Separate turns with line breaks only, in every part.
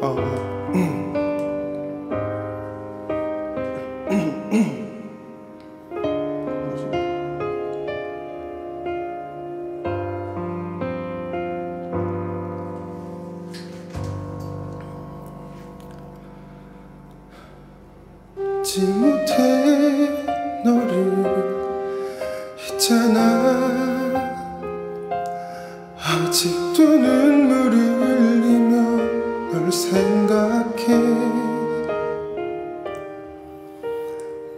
어, 잊지 못해 너를 있잖아. 아직도 눈물을 흘리며 널 생각해.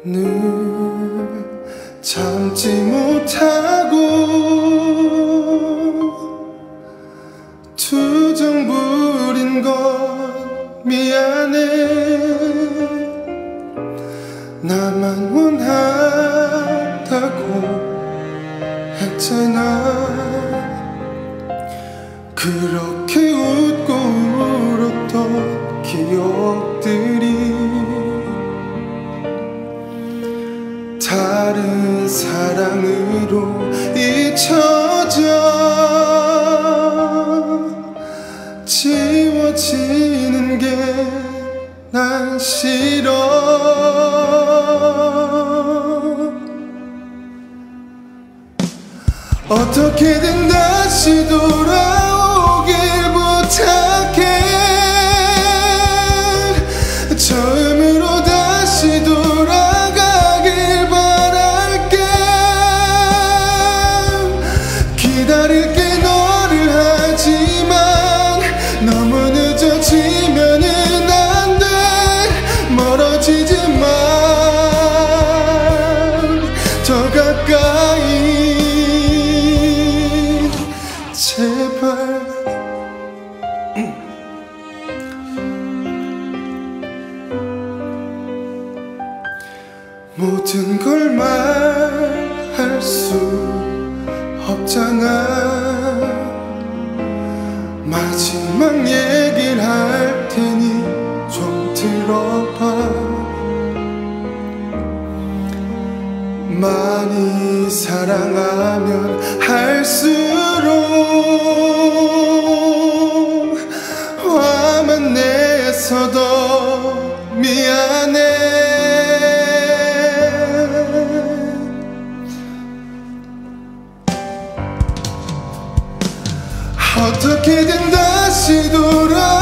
늘 참지 못하고 투정 부린 것 미안해. 나만 원한다고 했잖아. 그렇게 웃고 울었던 기억들이 다른 사랑으로 잊혀져 지워지는 게 난 싫어. 어떻게든 다시 돌 모든 걸 말할 수 없잖아. 마지막 얘기를 할 테니 좀 들어봐. 많이 사랑하면 할수록 화만 내서 더 미안해 어떻게든 다시 돌아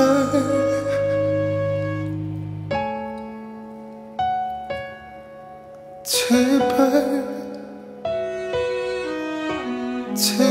제발 제발 제발